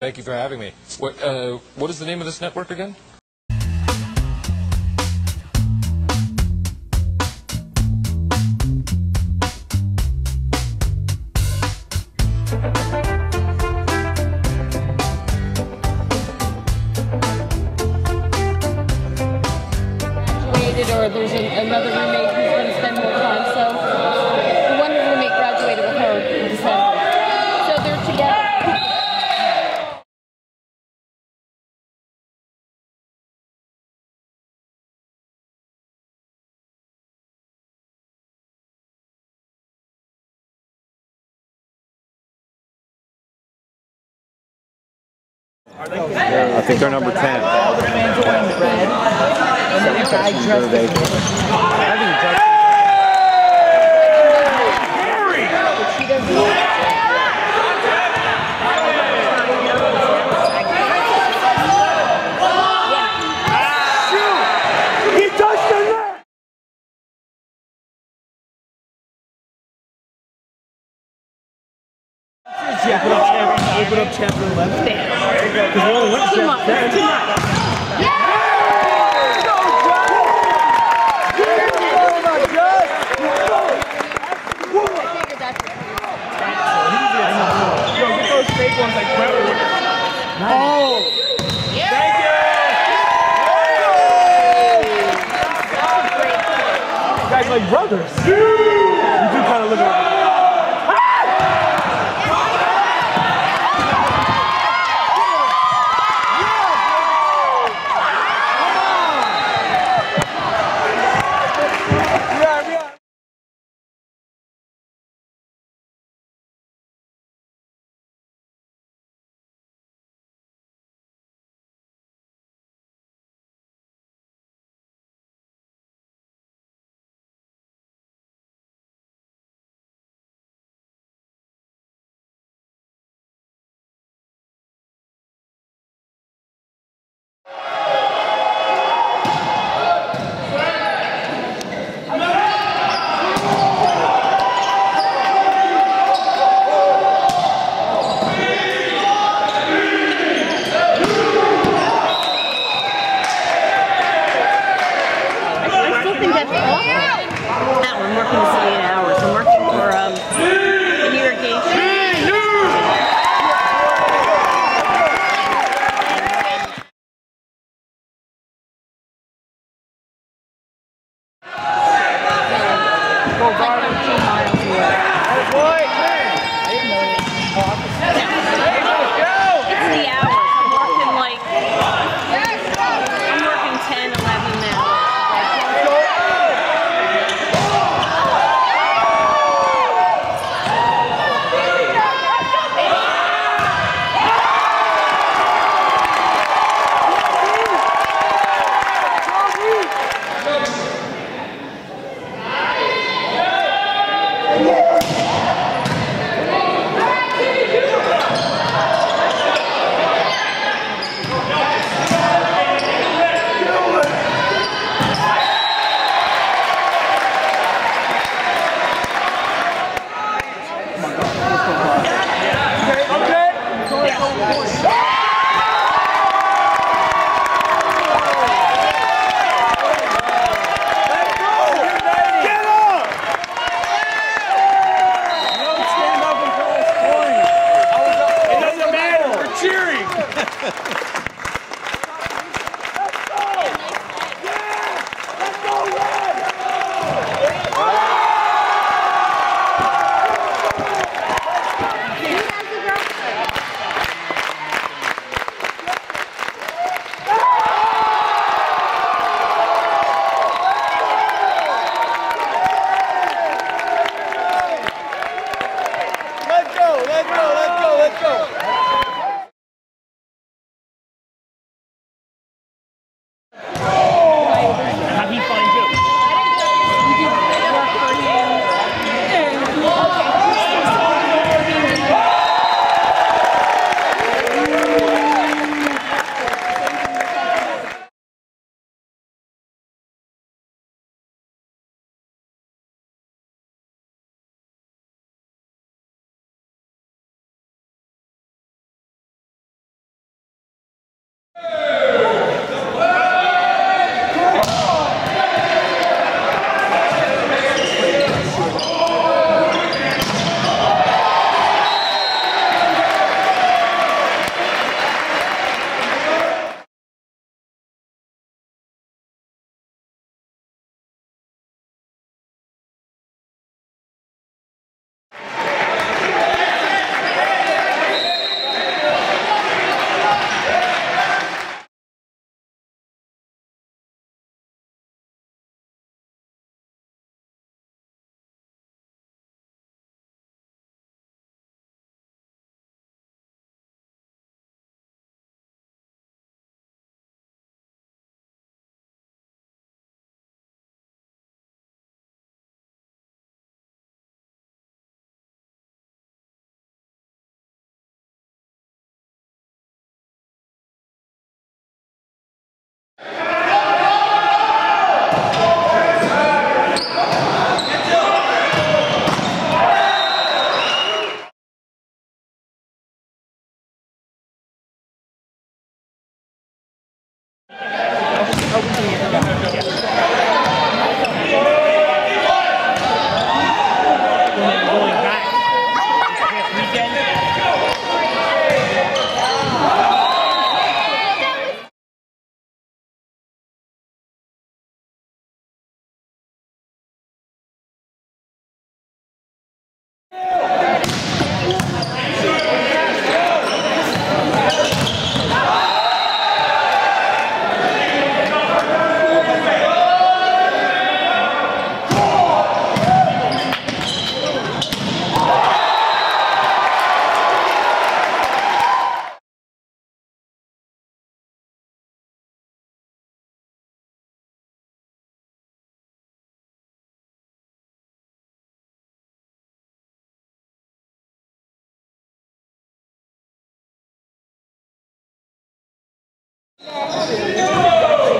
Thank you for having me. What, uh, what is the name of this network again? or there's an, another roommate I think they're number 10. Open up chapter, open up chapter 11. Because we only went to Too much. chapter 10. Too much. I figured that's Yo, get those fake ones like Brentwood. Oh! You guys like brothers. Brasil.